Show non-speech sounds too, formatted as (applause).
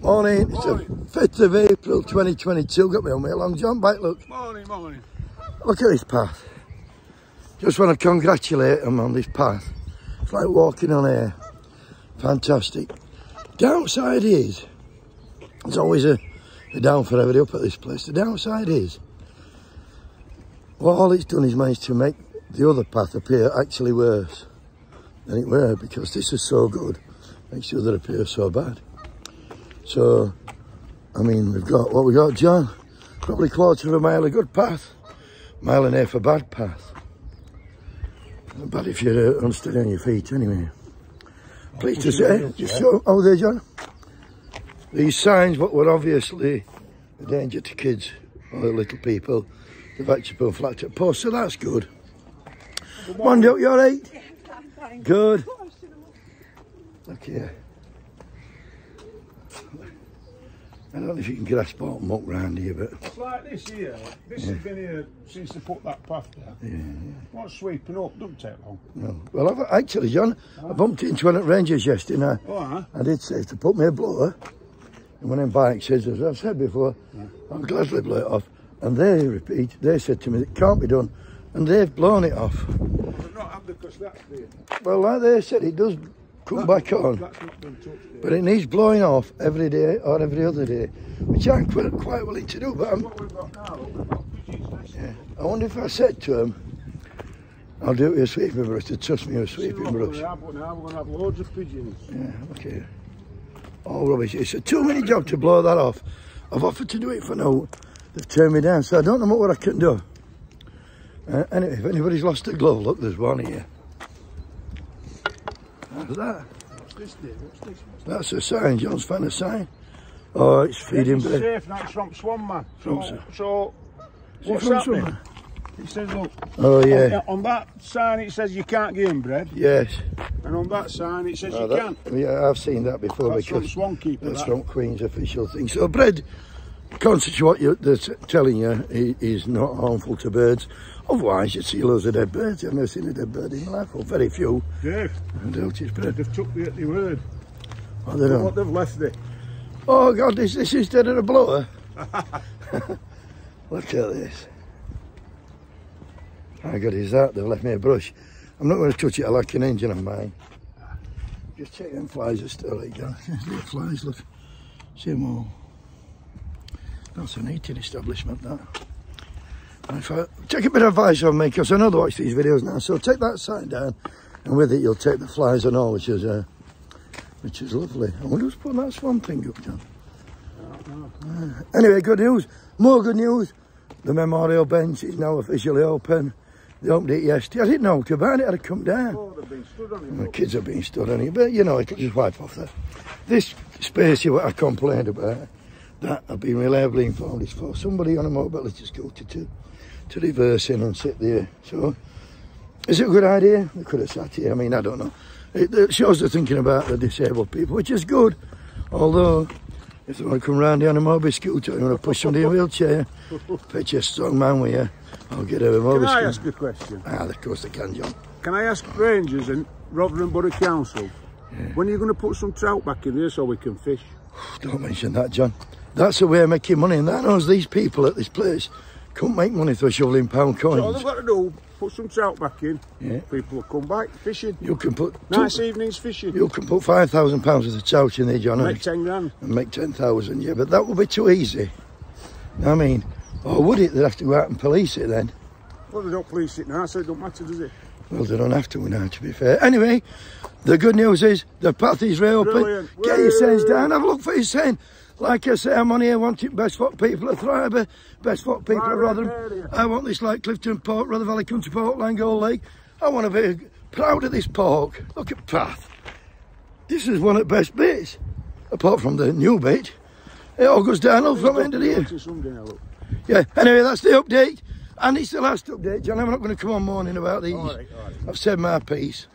Morning. It's the 5th of April 2022. Got me on me along John Bike, look. Morning, morning. Look at this path. Just want to congratulate them on this path. It's like walking on air. Fantastic. Downside is, there's always a, a down for everybody up at this place. The downside is, well, all it's done is managed to make the other path appear actually worse than it were because this is so good. Makes the other appear so bad. So, I mean, we've got what we got, John. Probably quarter of a mile a good path, mile and a half a bad path. But if you're uh, unsteady on your feet, anyway. Pleased to say, just show, oh, there, John. These signs, what were obviously a danger to kids or little people, they've actually put flat to post, so that's good. One, you all right? (laughs) Good. Look here. I don't know if you can grasp or muck round here, but It's like this here. This has been here since they put that path down. yeah, yeah. What's sweeping up? Doesn't take long. No. Well, I've, actually, John, I bumped into one at Rangers yesterday. And Oh, huh? I, I did say to put me a blower. And when them bike says, as I've said before, I'll gladly blow it off. And they repeat, they said to me, it can't be done. And they've blown it off. But not because that's there. Well, like they said, it does come back on. That's not been touched. But it needs blowing off every day or every other day, which I'm quite, quite willing to do. But I'm, What now, we've got pigeons next to I wonder if I said to him, I'll do it with a sweeping brush, to trust me with a sweeping brush. gonna have, but now we're going to have loads of pigeons. Yeah, okay. All rubbish. It's a two minute job to blow that off. I've offered to do it for now. They've turned me down, so I don't know what I can do. Uh, anyway, if anybody's lost a glove, look, there's one here. How's that? What's this? What's this? That's a sign. John's found a sign. Oh, it's feeding It's bread. safe, that's from Swan Man. From So, so what's from happening? Swan? It says, look, Oh, yeah. on, on that sign it says you can't give him bread, Yes. and on that sign it says Oh, you that- can. yeah, I've seen that before That's from because Swan Keeper. that's that. from Queen's official thing. So bread, to what you're they're telling you, is not harmful to birds. Otherwise, you'd see loads of dead birds. I've never seen a dead bird in my life, or very few. Dave, I doubt it's bread. they've took the, the word. Oh, they. What they've left there. Oh, God, this, this instead of a blower. (laughs) Look at this. How good is that? They've left me a brush. I'm not going to touch it. I like an engine on mine. Just check them flies are still (laughs) there. flies, look. See them all. That's an eating establishment, that. And if I take a bit of advice on me, because I know they watch these videos now, so take that sign down, and with it you'll take the flies and all, which is uh, which is lovely. I wonder who's putting that swan thing up, John. Uh, anyway, good news. More good news. The memorial bench is now officially open. They opened it yesterday. I didn't know to about it. I'd have come down. Oh, they've been stood on The kids are being stood on it, but you know, it'll just wipe off there. This space here, what I complained about, that I've been reliably informed is for somebody on a mobility scooter to, to reverse in and sit there. So, is it a good idea? They could have sat here. I mean, I don't know. It, it shows they're thinking about the disabled people, which is good. Although, if they want to come round here on a mobile scooter, you want to push somebody in a wheelchair, (laughs) pitch a strong man with you, I'll get a Can mobile I scooter. ask a question? Ah, of course they can, John. Can I ask Rangers and Rotherham Borough Council, when are you going to put some trout back in here so we can fish? (sighs) Don't mention that, John. That's the way of making money, and that knows these people at this place couldn't make money through shoveling pound So all coins. they've got to do, put some trout back in, Yeah. people will come back fishing. You can put Nice two, evenings fishing. you can put five thousand pounds worth of trout in there, John, Make 10 grand. and make ten thousand. Yeah, but that would be too easy. I mean, or would it? They'd have to go out and police it then. Well, they don't police it now, so it don't matter, does it? Well, they don't have to now, to be fair. Anyway, the good news is the path is reopened. Brilliant. Get your signs down. Have a look for your sign. Like I say, I'm on here wanting best for people at Thrybergh, best for people Right, Rotherham. I want this like Clifton Park, Rother Valley Country Park, Langold Lake. I want to be proud of this park. Look at path. This is one of the best bits, apart from the new bit. It all goes downhill from the end of the year. Until Sunday look. Yeah, anyway, that's the update. And it's the last update, John. I'm not going to come on morning about these. All right, all right. I've said my piece.